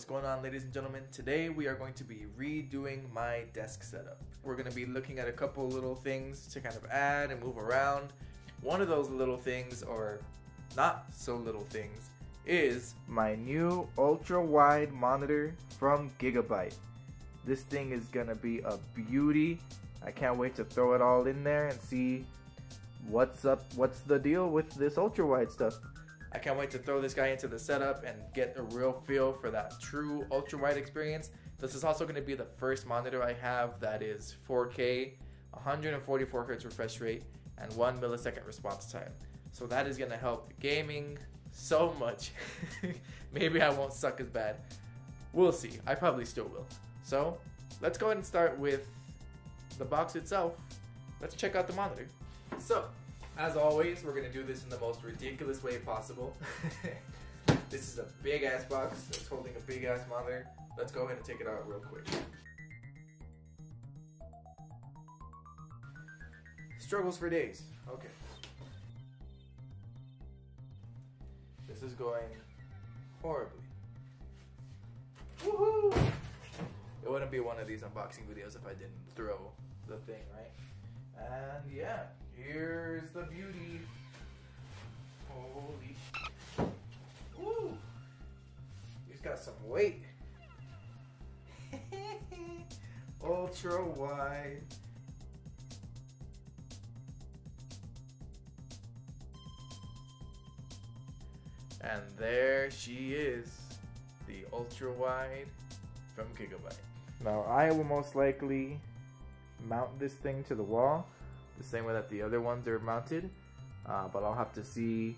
What's going on ladies and gentlemen? Today we are going to be redoing my desk setup. We're going to be looking at a couple little things to kind of add and move around. One of those little things, or not so little things, is my new ultra wide monitor from Gigabyte. This thing is going to be a beauty. I can't wait to throw it all in there and see what's up, what's the deal with this ultra wide stuff. I can't wait to throw this guy into the setup and get a real feel for that true ultra wide experience. This is also going to be the first monitor I have that is 4K, 144 Hz refresh rate, and 1 millisecond response time. So that is going to help gaming so much. Maybe I won't suck as bad. We'll see. I probably still will. So let's go ahead and start with the box itself. Let's check out the monitor. So as always, we're gonna do this in the most ridiculous way possible. this is a big ass box. It's holding a big ass monitor. Let's go ahead and take it out real quick. Struggles for days. Okay. This is going horribly. Woohoo! It wouldn't be one of these unboxing videos if I didn't throw the thing, right? And yeah, here's the beauty. Holy sh! Woo! He's got some weight. Ultra wide. And there she is, the ultra wide from Gigabyte. Now I will most likely mount this thing to the wall the same way that the other ones are mounted. Uh, but I'll have to see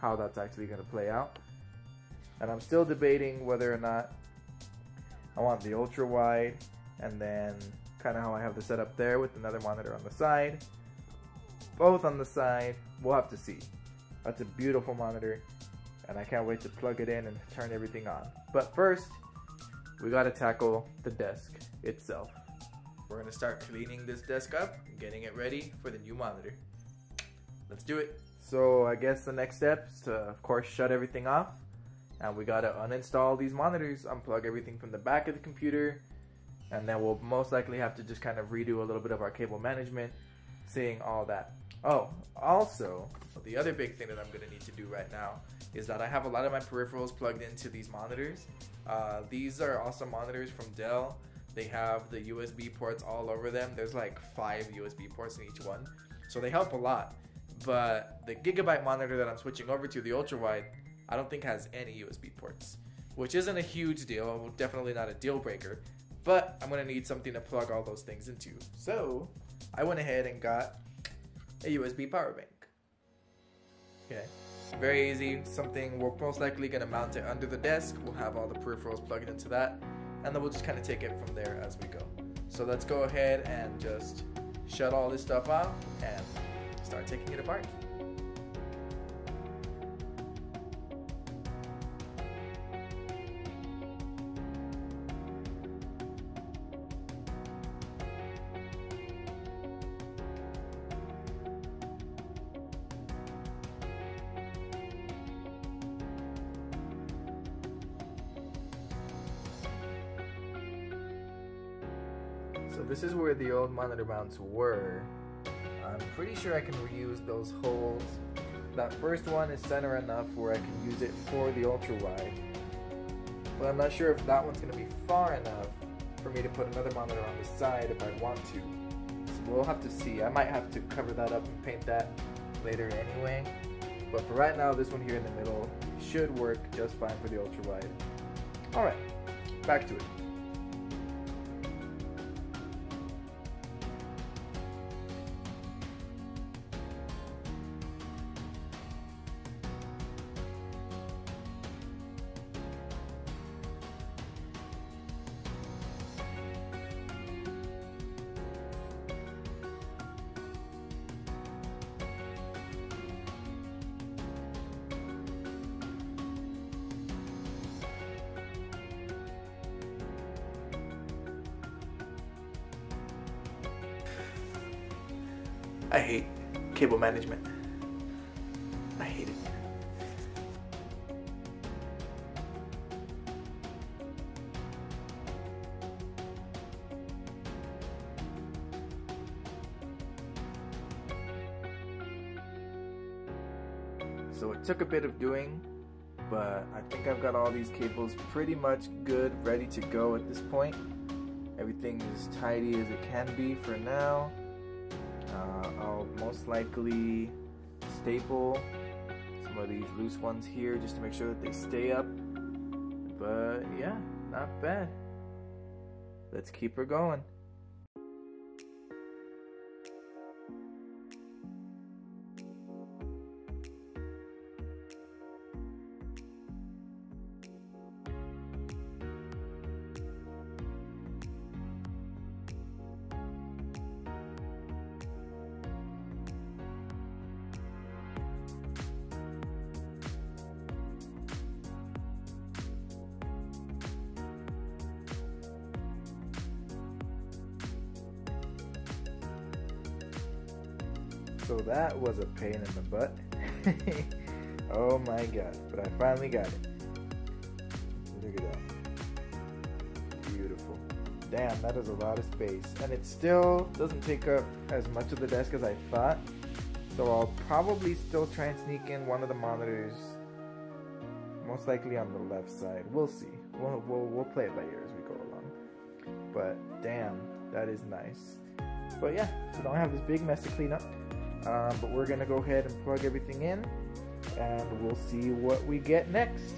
how that's actually going to play out. And I'm still debating whether or not I want the ultra wide and then kind of how I have the setup there with another monitor on the side. Both on the side we'll have to see. That's a beautiful monitor and I can't wait to plug it in and turn everything on. But first we got to tackle the desk itself we're gonna start cleaning this desk up getting it ready for the new monitor. Let's do it. So I guess the next step is to, of course, shut everything off. And we gotta uninstall these monitors, unplug everything from the back of the computer, and then we'll most likely have to just kind of redo a little bit of our cable management, seeing all that. Oh, also, the other big thing that I'm gonna need to do right now is that I have a lot of my peripherals plugged into these monitors. Uh, these are also monitors from Dell. They have the USB ports all over them. There's like five USB ports in each one. So they help a lot. But the Gigabyte monitor that I'm switching over to, the ultra wide, I don't think has any USB ports, which isn't a huge deal. Definitely not a deal breaker. But I'm gonna need something to plug all those things into. So I went ahead and got a USB power bank. Okay. Very easy, something we're most likely gonna mount it under the desk. We'll have all the peripherals plugged into that and then we'll just kind of take it from there as we go. So let's go ahead and just shut all this stuff off and start taking it apart. So this is where the old monitor mounts were. I'm pretty sure I can reuse those holes. That first one is center enough where I can use it for the ultra wide. But I'm not sure if that one's going to be far enough for me to put another monitor on the side if I want to. So we'll have to see. I might have to cover that up and paint that later anyway. But for right now, this one here in the middle should work just fine for the ultra wide. Alright, back to it. I hate cable management. I hate it. So it took a bit of doing, but I think I've got all these cables pretty much good, ready to go at this point. Everything is tidy as it can be for now. Uh, I'll most likely staple some of these loose ones here just to make sure that they stay up. But yeah, not bad. Let's keep her going. So that was a pain in the butt. oh my god, but I finally got it. Look at that. Beautiful. Damn, that is a lot of space. And it still doesn't take up as much of the desk as I thought. So I'll probably still try and sneak in one of the monitors. Most likely on the left side. We'll see. We'll, we'll, we'll play it by ear as we go along. But damn, that is nice. But yeah, so now I have this big mess to clean up. Um, but we're gonna go ahead and plug everything in and we'll see what we get next.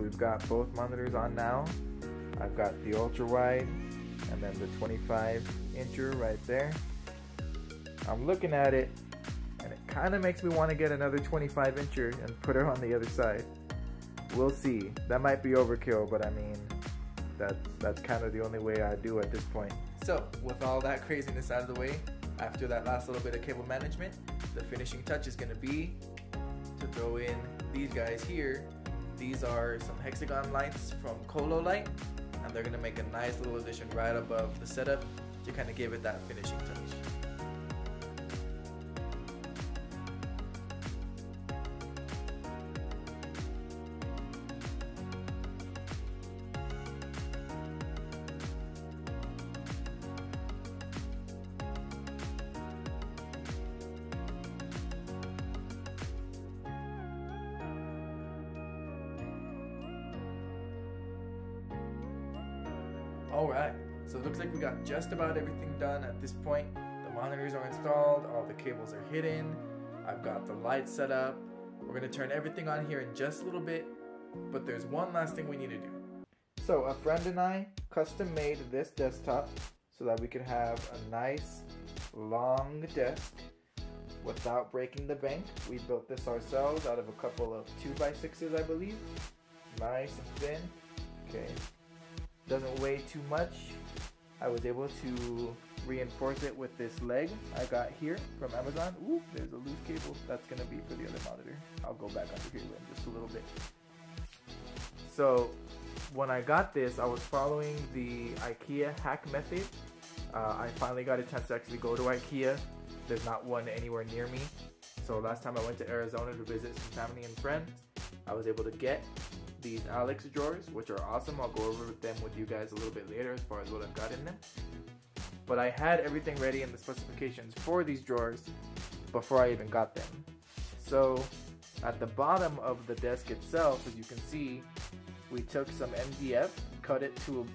We've got both monitors on now. I've got the ultra wide and then the 25 incher right there. I'm looking at it and it kind of makes me want to get another 25 incher and put her on the other side. We'll see. That might be overkill, but I mean, that's, that's kind of the only way I do at this point. So, with all that craziness out of the way, after that last little bit of cable management, the finishing touch is going to be to throw in these guys here these are some hexagon lights from Cololight, and they're gonna make a nice little addition right above the setup to kind of give it that finishing touch. Alright, so it looks like we got just about everything done at this point. The monitors are installed, all the cables are hidden, I've got the lights set up. We're going to turn everything on here in just a little bit, but there's one last thing we need to do. So a friend and I custom made this desktop so that we could have a nice long desk without breaking the bank. We built this ourselves out of a couple of 2x6s I believe. Nice and thin. Okay, doesn't weigh too much. I was able to reinforce it with this leg I got here from Amazon. Ooh, there's a loose cable. That's gonna be for the other monitor. I'll go back under here in just a little bit. So when I got this, I was following the IKEA hack method. Uh, I finally got a chance to actually go to IKEA. There's not one anywhere near me. So last time I went to Arizona to visit some family and friends, I was able to get these Alex drawers, which are awesome. I'll go over them with you guys a little bit later as far as what I've got in them. But I had everything ready in the specifications for these drawers before I even got them. So at the bottom of the desk itself, as you can see, we took some MDF, cut it to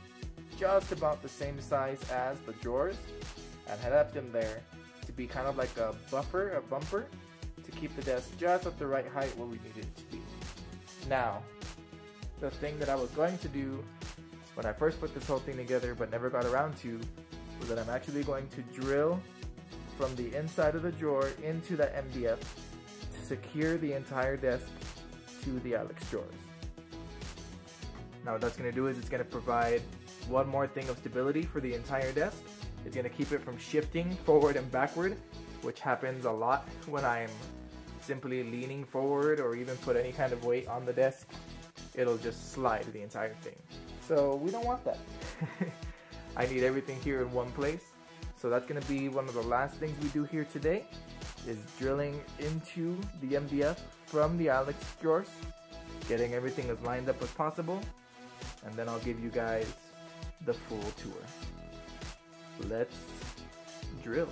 just about the same size as the drawers, and had left them there to be kind of like a buffer, a bumper, to keep the desk just at the right height where we needed it to be. Now, the thing that I was going to do when I first put this whole thing together but never got around to was that I'm actually going to drill from the inside of the drawer into the MDF to secure the entire desk to the Alex drawers. Now what that's going to do is it's going to provide one more thing of stability for the entire desk. It's going to keep it from shifting forward and backward, which happens a lot when I'm simply leaning forward or even put any kind of weight on the desk. It'll just slide the entire thing. So we don't want that. I need everything here in one place. So that's to be one of the last things we do here today is drilling into the MDF from the Alex drawers, getting everything as lined up as possible, and then I'll give you guys the full tour. Let's drill.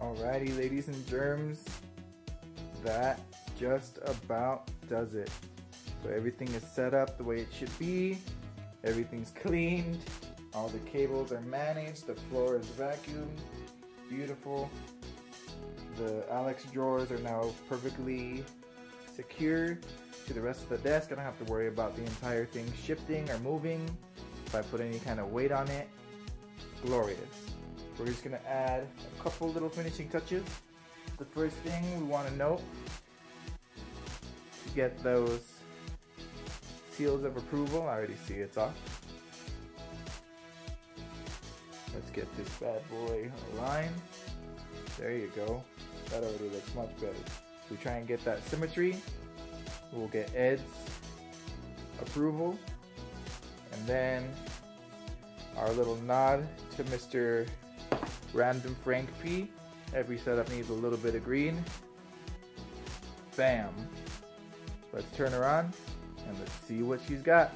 Alrighty, ladies and germs, that just about does it. So everything is set up the way it should be. Everything's cleaned. All the cables are managed. The floor is vacuumed. Beautiful. The Alex drawers are now perfectly secure to the rest of the desk. I don't have to worry about the entire thing shifting or moving if I put any kind of weight on it. Glorious. We're just gonna add a couple little finishing touches. The first thing we wanna note, to get those seals of approval, I already see it's off. Let's get this bad boy aligned. There you go. That already looks much better. We try and get that symmetry. We'll get Ed's approval. And then our little nod to Mr. Random Frank P. Every setup needs a little bit of green. Bam. Let's turn her on and let's see what she's got.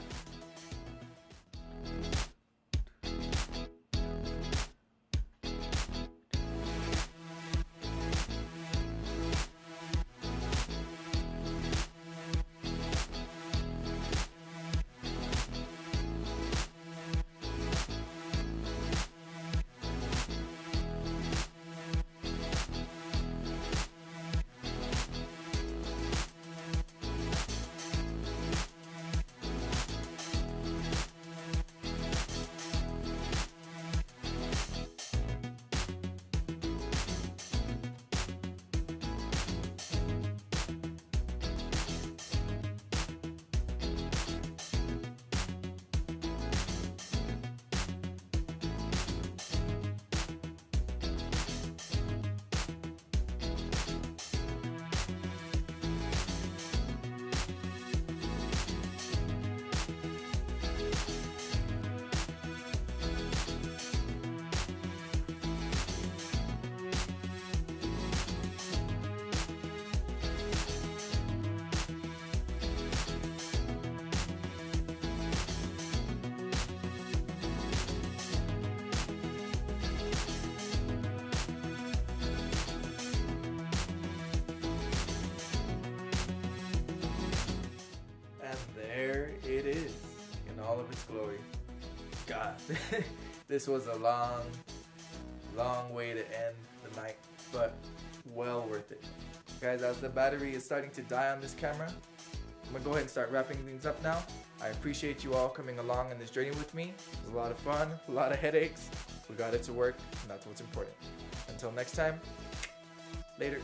Glory. God, this was a long, long way to end the night, but well worth it. Guys, as the battery is starting to die on this camera, I'm gonna go ahead and start wrapping things up now. I appreciate you all coming along on this journey with me. It was a lot of fun, a lot of headaches. We got it to work, and that's what's important. Until next time, later.